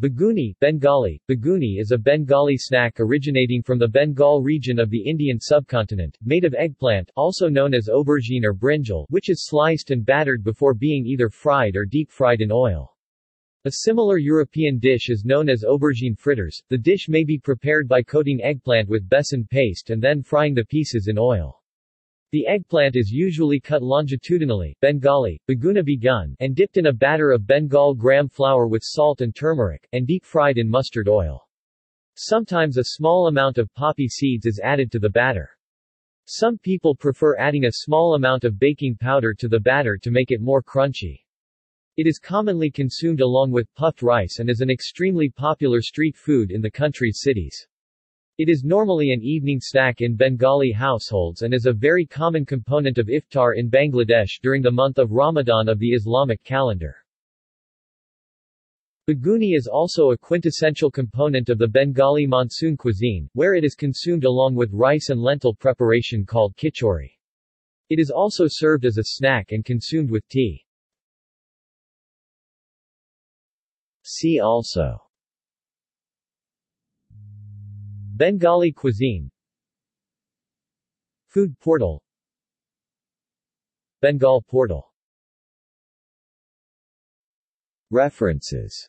Beguni, Bengali, Beguni is a Bengali snack originating from the Bengal region of the Indian subcontinent, made of eggplant also known as aubergine or brinjal which is sliced and battered before being either fried or deep-fried in oil. A similar European dish is known as aubergine fritters. The dish may be prepared by coating eggplant with besan paste and then frying the pieces in oil. The eggplant is usually cut longitudinally Bengali, baguna begun, and dipped in a batter of Bengal gram flour with salt and turmeric, and deep-fried in mustard oil. Sometimes a small amount of poppy seeds is added to the batter. Some people prefer adding a small amount of baking powder to the batter to make it more crunchy. It is commonly consumed along with puffed rice and is an extremely popular street food in the country's cities. It is normally an evening snack in Bengali households and is a very common component of iftar in Bangladesh during the month of Ramadan of the Islamic calendar. Beguni is also a quintessential component of the Bengali monsoon cuisine, where it is consumed along with rice and lentil preparation called khichori. It is also served as a snack and consumed with tea. See also Bengali cuisine. Food portal. Bengal portal. References